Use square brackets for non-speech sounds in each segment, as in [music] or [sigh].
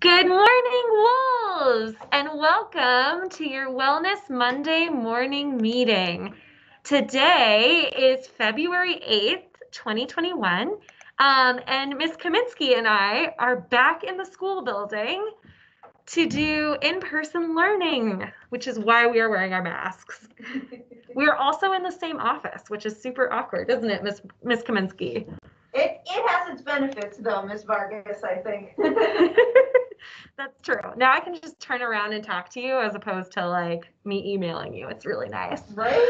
Good morning, Wolves, and welcome to your Wellness Monday morning meeting. Today is February 8th, 2021, um, and Ms. Kaminsky and I are back in the school building to do in-person learning, which is why we are wearing our masks. [laughs] we are also in the same office, which is super awkward, isn't it, Miss Miss Kaminsky? It, it has its benefits though, Ms. Vargas, I think. [laughs] That's true. Now I can just turn around and talk to you as opposed to like me emailing you. It's really nice. Right?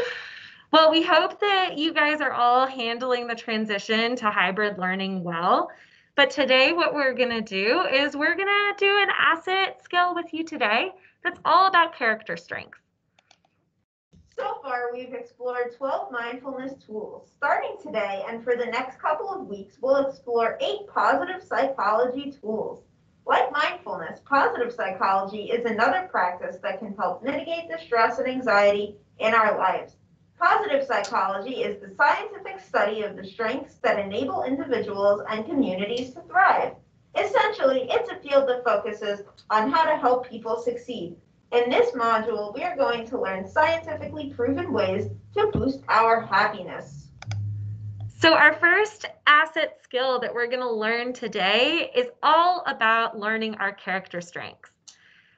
Well, we hope that you guys are all handling the transition to hybrid learning well. But today, what we're going to do is we're going to do an asset skill with you today that's all about character strength. So far, we've explored 12 mindfulness tools. Starting today and for the next couple of weeks, we'll explore eight positive psychology tools. Like mindfulness, positive psychology is another practice that can help mitigate the stress and anxiety in our lives. Positive psychology is the scientific study of the strengths that enable individuals and communities to thrive. Essentially, it's a field that focuses on how to help people succeed. In this module, we are going to learn scientifically proven ways to boost our happiness. So our first asset skill that we're going to learn today is all about learning our character strengths.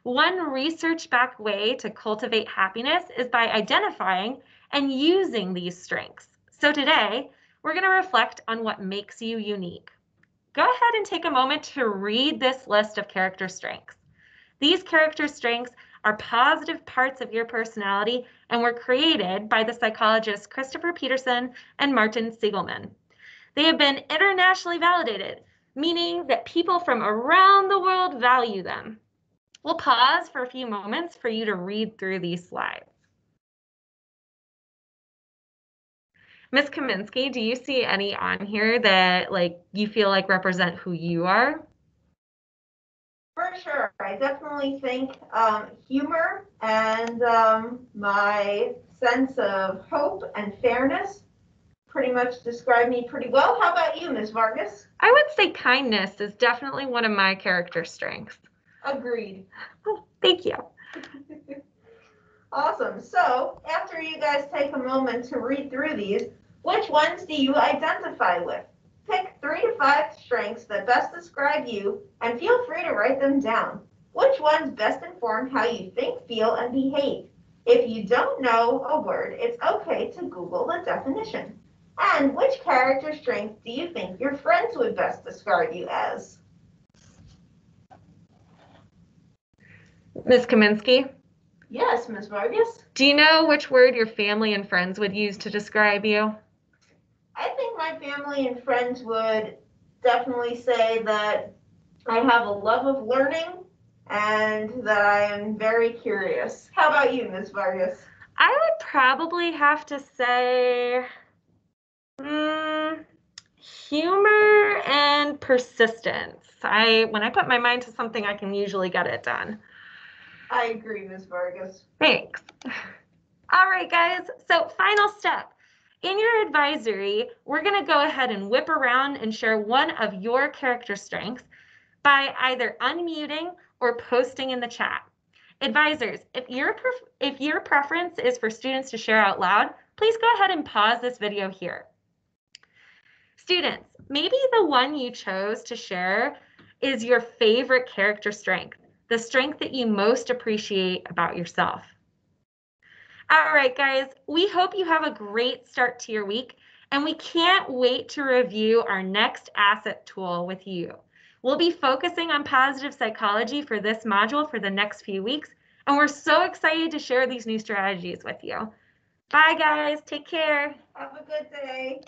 One research-backed way to cultivate happiness is by identifying and using these strengths. So today, we're going to reflect on what makes you unique. Go ahead and take a moment to read this list of character strengths. These character strengths are positive parts of your personality and were created by the psychologists Christopher Peterson and Martin Seligman. They have been internationally validated, meaning that people from around the world value them. We'll pause for a few moments for you to read through these slides. Ms. Kaminsky, do you see any on here that like you feel like represent who you are? For sure, I definitely think um, humor and um, my sense of hope and fairness pretty much describe me pretty well. How about you, Ms. Vargas? I would say kindness is definitely one of my character strengths. Agreed. Oh, thank you. [laughs] awesome. So after you guys take a moment to read through these, which ones do you identify with? Pick three to five strengths that best describe you and feel free to write them down. Which ones best inform how you think, feel, and behave? If you don't know a word, it's okay to Google the definition. And which character strength do you think your friends would best describe you as? Ms. Kaminsky? Yes, Ms. Vargas? Do you know which word your family and friends would use to describe you? I think my family and friends would definitely say that I have a love of learning and that I am very curious. How about you, Ms. Vargas? I would probably have to say mm, humor and persistence. I when I put my mind to something, I can usually get it done. I agree, Ms. Vargas. Thanks. [sighs] All right, guys. So final step. In your advisory, we're going to go ahead and whip around and share one of your character strengths by either unmuting or posting in the chat. Advisors, if your, if your preference is for students to share out loud, please go ahead and pause this video here. Students, maybe the one you chose to share is your favorite character strength, the strength that you most appreciate about yourself. All right, guys, we hope you have a great start to your week, and we can't wait to review our next asset tool with you. We'll be focusing on positive psychology for this module for the next few weeks, and we're so excited to share these new strategies with you. Bye, guys. Take care. Have a good day.